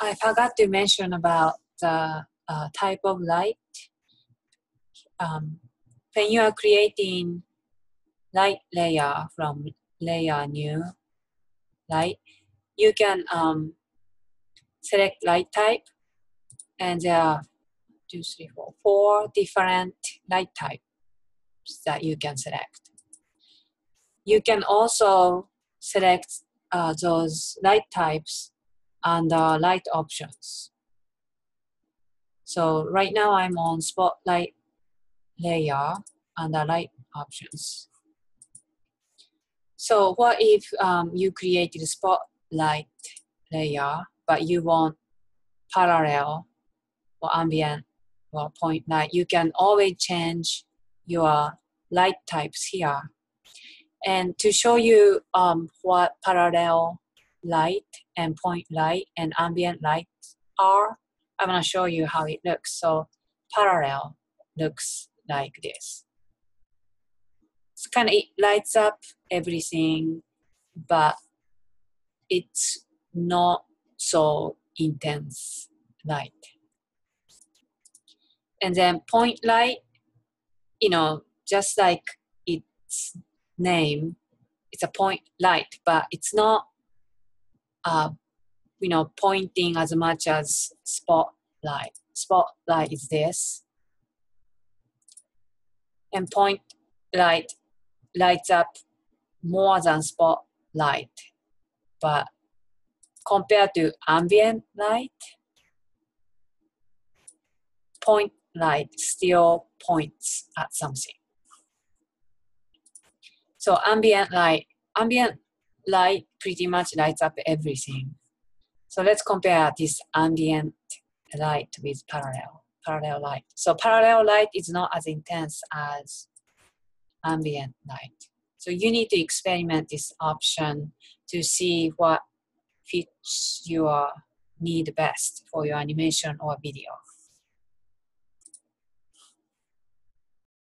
I forgot to mention about the uh, type of light. Um, when you are creating light layer from layer new light, you can um, select light type and there are two, three, four, four different light types that you can select. You can also select uh, those light types under light options. So right now I'm on spotlight layer under light options. So what if um, you created a spotlight layer, but you want parallel or ambient or point light? You can always change your light types here. And to show you um, what parallel light and point light and ambient light are, I'm gonna show you how it looks. So parallel looks like this. It's kind of, it lights up everything, but it's not so intense light. And then point light, you know, just like its name, it's a point light, but it's not, uh, you know, pointing as much as spotlight. Spotlight is this, and point light lights up more than spotlight, but compared to ambient light, point light still points at something. So ambient light, ambient light pretty much lights up everything. So let's compare this ambient light with parallel, parallel light. So parallel light is not as intense as ambient light. So you need to experiment this option to see what fits your need best for your animation or video.